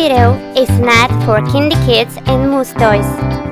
video is not for Kindi Kids and Moose Toys.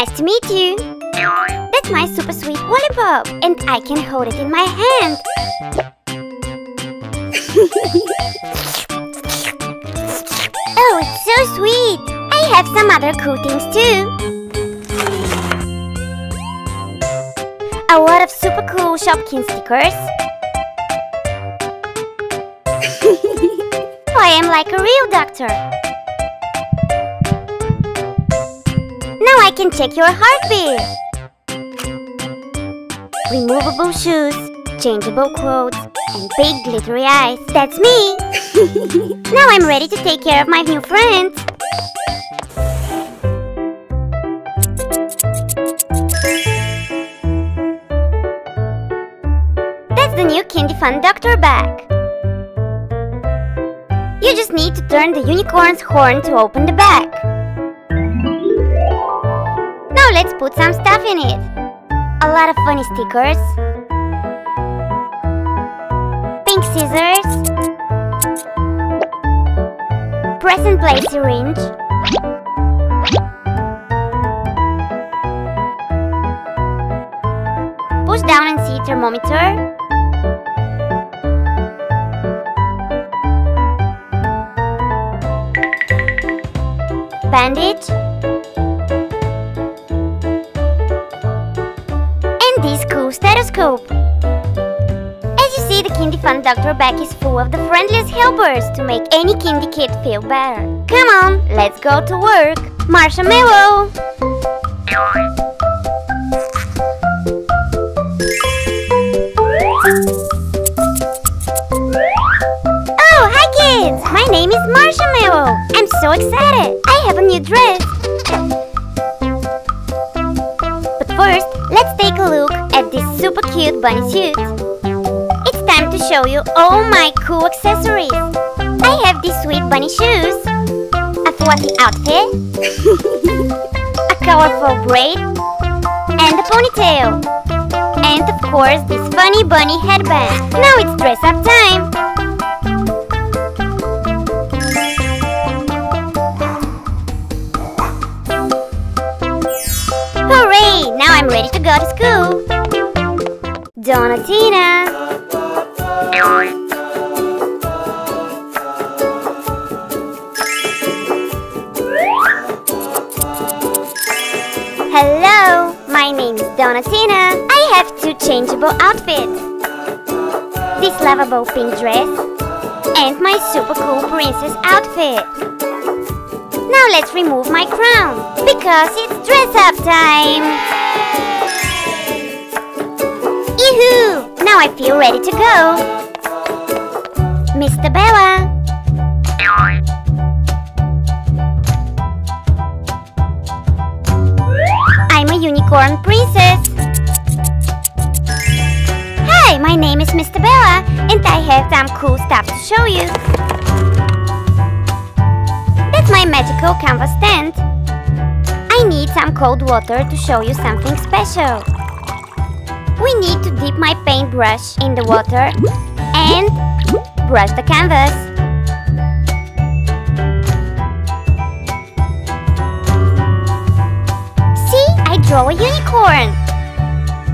Nice to meet you. That's my super sweet lollipop, and I can hold it in my hand. oh, it's so sweet! I have some other cool things too. A lot of super cool Shopkins stickers. I am like a real doctor. I can check your heartbeat. Removable shoes, changeable clothes, and big glittery eyes. That's me. now I'm ready to take care of my new friends. That's the new Kindi Fun Doctor bag. You just need to turn the unicorn's horn to open the bag. Let's put some stuff in it. A lot of funny stickers. Pink scissors. Press and play syringe. Push down and see thermometer. Bandage. Kindi Fun Doctor bag is full of the friendliest helpers to make any Kindi kid feel better. Come on, let's go to work. Marsha Mello! Oh, hi kids! My name is Marsha Mello. I'm so excited. I have a new dress. But first, let's take a look at this super cute bunny suit. Show you all my cool accessories. I have these sweet bunny shoes, a fluffy outfit, a colorful braid, and a ponytail. And of course, this funny bunny headband. Now it's dress up time. Hello, my name is Donatina. I have two changeable outfits. This lovable pink dress and my super cool princess outfit. Now let's remove my crown because it's dress up time. Yoo-hoo! Now I feel ready to go. Mystabella. Unicorn princess. Hi, my name is Mystabella, and I have some cool stuff to show you. That's my magical canvas stand. I need some cold water to show you something special. We need to dip my paintbrush in the water and brush the canvas. Draw a unicorn.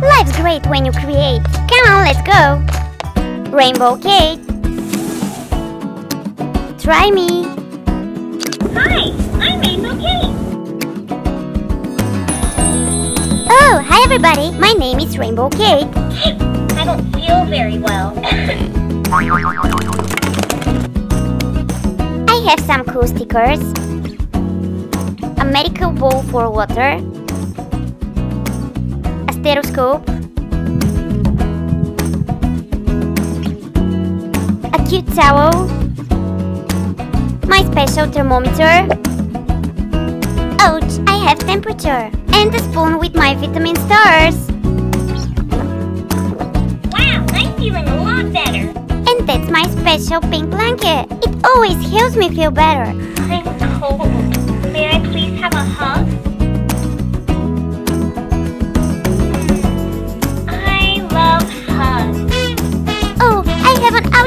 Life's great when you create. Come on, let's go. Rainbow Kate. Try me. Hi, I'm Rainbow Kate. Oh, hi everybody, my name is Rainbow Kate. I don't feel very well. I have some cool stickers. A medical bowl for water. A stethoscope. A cute towel. My special thermometer. Ouch, I have temperature. And a spoon with my vitamin stars. wow, I'm feeling a lot better. And that's my special pink blanket. It always helps me feel better.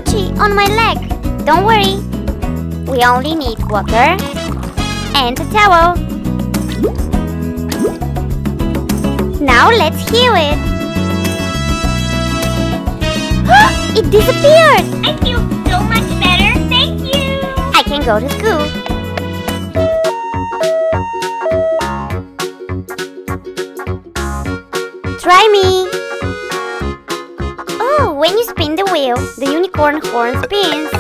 Ouchie on my leg. Don't worry. We only need water and a towel. Now let's heal it. it disappeared. I feel so much better. Thank you. I can go to school. Try me. When you spin the wheel, the unicorn horn spins.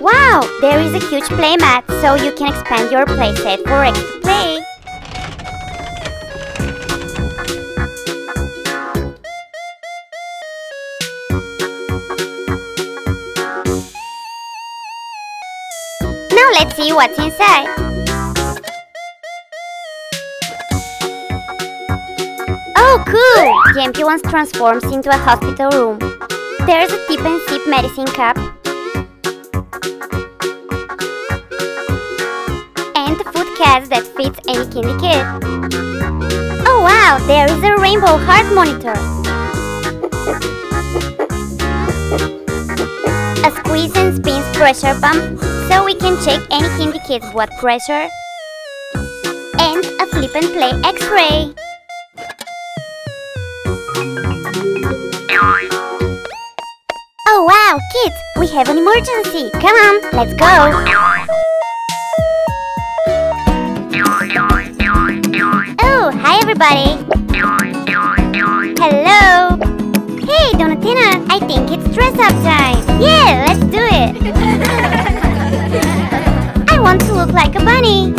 Wow, there is a huge playmat, so you can expand your playset for extra play. Let's see what's inside. Oh, cool! The ambulance transforms into a hospital room. There's a tip and sip medicine cup. And a food case that fits any Kindi kid. Oh wow, there is a rainbow heart monitor. A squeeze and spins pressure pump so we can check any Kindi kid's blood pressure. And a flip and play x-ray. Oh wow, kids, we have an emergency. Come on, let's go. Oh, hi everybody. Hello. Hey, Donatina, I think it's dress up time. Yeah, let's do it. Bunny.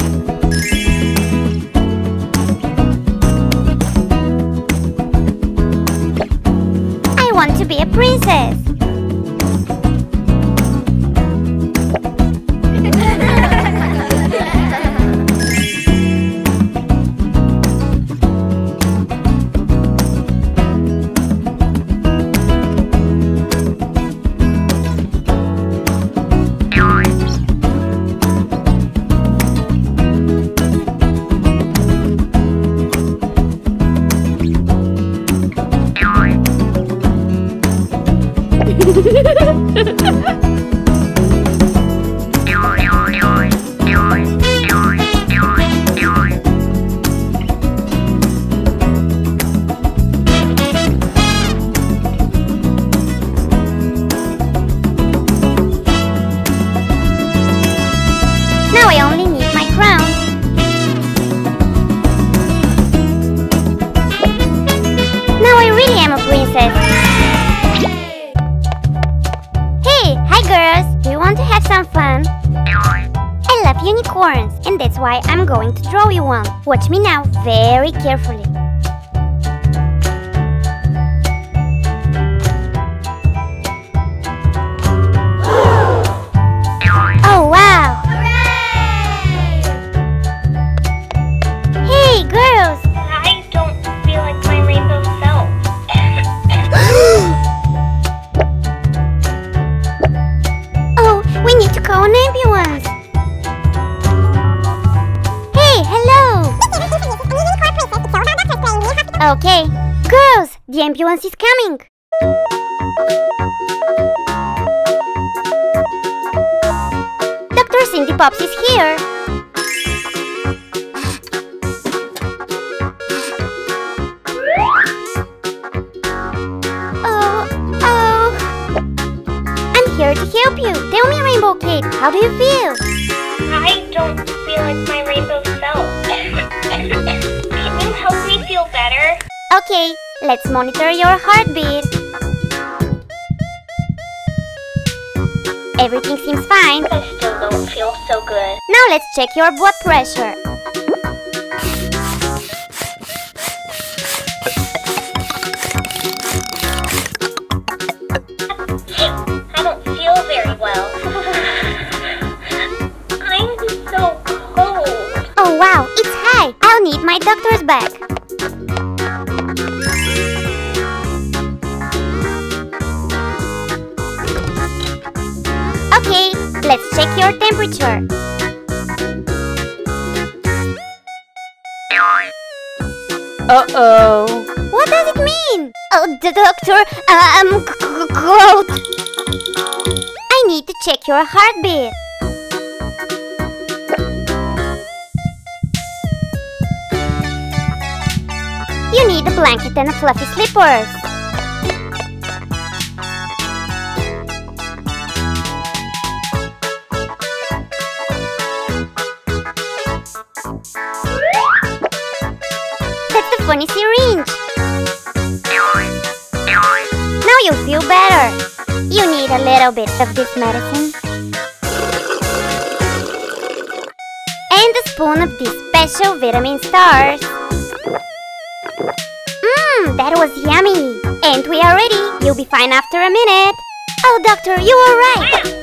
I want to be a princess. Unicorns, and that's why I'm going to draw you one. Watch me now very carefully. Girls, the ambulance is coming. Dr. Cindy Pops is here. Oh, oh. I'm here to help you. Tell me, Rainbow Kid, how do you feel? I don't feel like my rainbow self. Can you help me feel better? Okay, let's monitor your heartbeat. Everything seems fine. I still don't feel so good. Now let's check your blood pressure. I don't feel very well. I'm so cold. Oh wow, it's high. I'll need my doctor's bag. Your temperature. Uh-oh. What does it mean? Oh, the doctor, I'm c- cold. I need to check your heartbeat. You need a blanket and a fluffy slippers. Little bit of this medicine. And a spoon of these special vitamin stars. Mmm, that was yummy. And we are ready. You'll be fine after a minute. Oh, doctor, you are right.